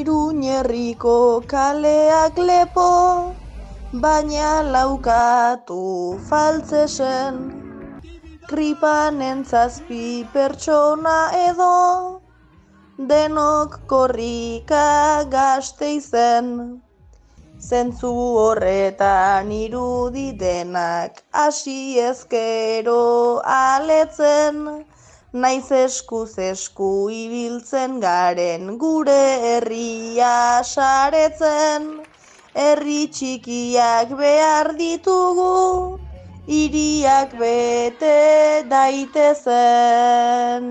oinerriko kaleak lepo, baina laukatu faltzesen. Tripanen zazpi pertsona edo, denok korrika gazte izen. Zentzu horretan irudi denak hasi ezkero aletzen, naiz eskuz esku ibiltzen garen gure herria saretzen, herri txikiak behar ditugu, hiriak bete daitezen.